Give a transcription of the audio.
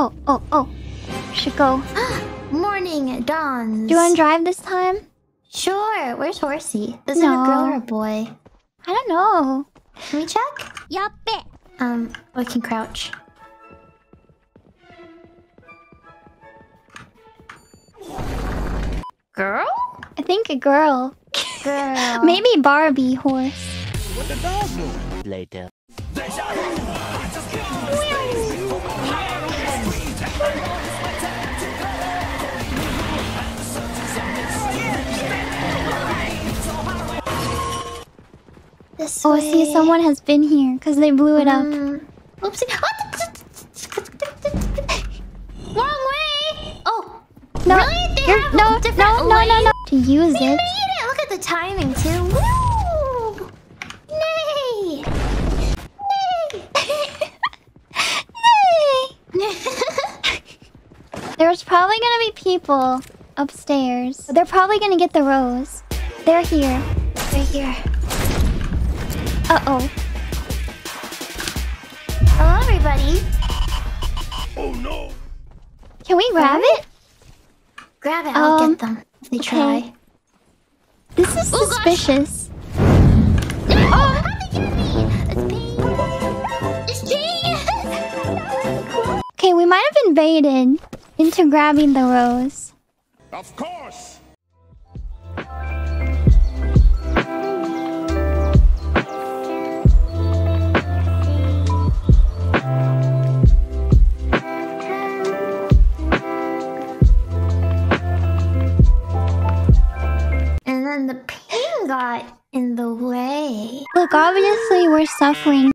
Oh, oh, oh. Should go. Morning dawns. Do you want to drive this time? Sure. Where's Horsey? Is No. it a girl or a boy? I don't know. Can we check? Yappe. Um, we can crouch. Girl? I think a girl. Girl. Maybe Barbie horse. Later. This Oh, way. see, someone has been here because they blew it up. Mm. Oopsie. Wrong way! Oh, No, really? They have no, different no, no, no, no. To use They it. made it! Look at the timing, too. Woo! Nay! Nay! There's probably gonna be people upstairs. They're probably gonna get the rose. They're here. They're here. Uh oh. Hello, everybody. Oh, no. Can we grab it? Grab it. I'll Um, get them. If they okay. try. This is Oh, gosh. suspicious. Oh! How'd they get me? It's Ping! It's Ping! Okay, we might have invaded into grabbing the rose. Of course! Got in the way. Look, obviously we're suffering